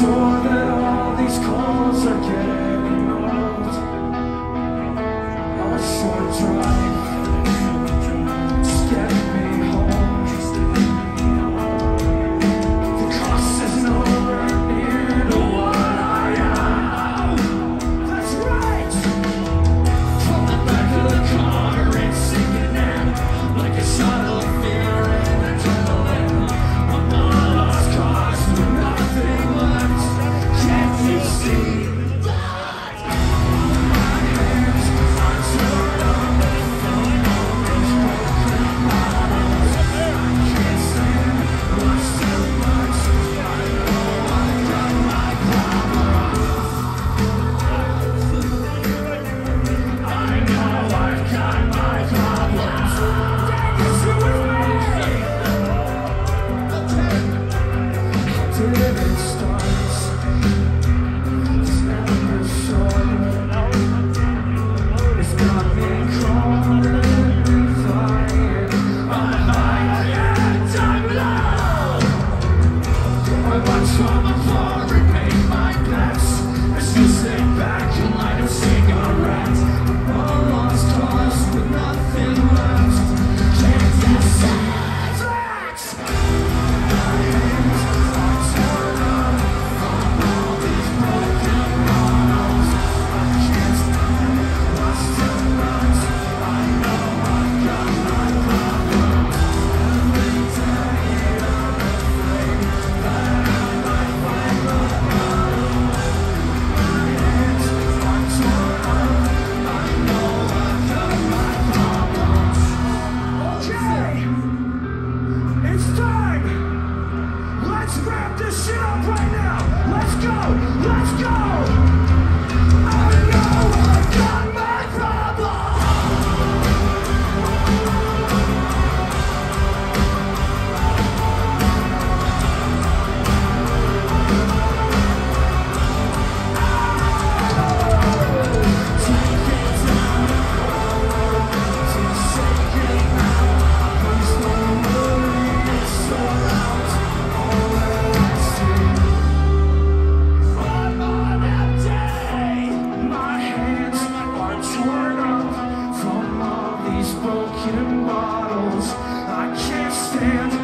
So that all these calls are getting to live right now. Let's go. Let's go. broken bottles. I can't stand